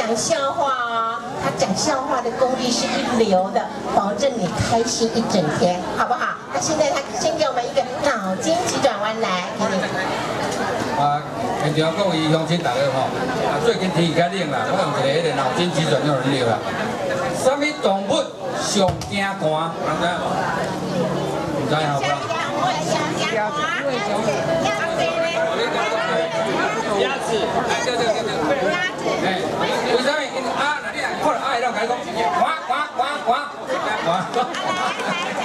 讲笑话啊，他讲笑话的功力是一流的，保证你开心一整天，好不好？那现在他先给我们一个脑筋急转弯来，给你。啊，现场各位乡亲大家好，啊，最近天气较冷啦，我用一个迄个脑筋急转弯来了啦。什么动物上惊寒？知影无？唔知好不？鸭子。鸭为什么？啊，那你啊，看到啊，会当讲，呱呱呱呱，呱。